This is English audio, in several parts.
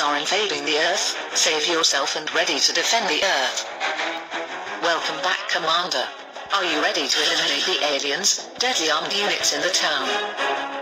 are invading the Earth. Save yourself and ready to defend the Earth. Welcome back, Commander. Are you ready to eliminate the aliens, deadly armed units in the town?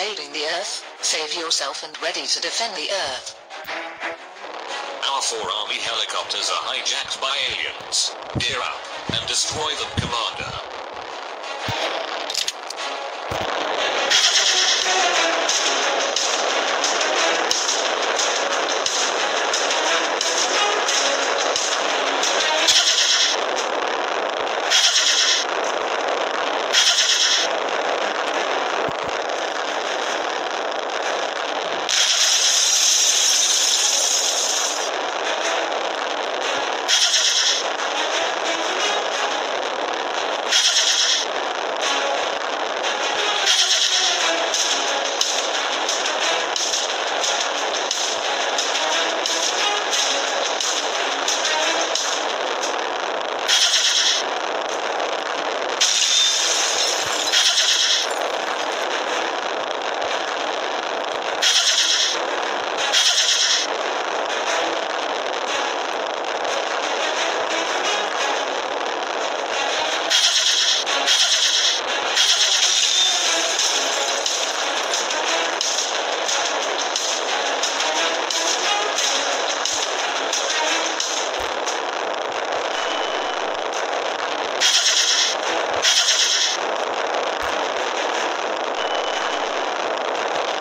Invading the Earth. Save yourself and ready to defend the Earth. Our four army helicopters are hijacked by aliens. Gear up and destroy them, Commander.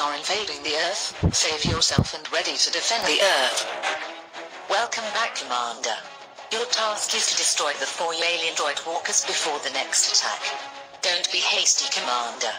are invading the Earth, save yourself and ready to defend the Earth. Welcome back, Commander. Your task is to destroy the four alien droid walkers before the next attack. Don't be hasty, Commander.